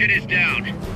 Target is down.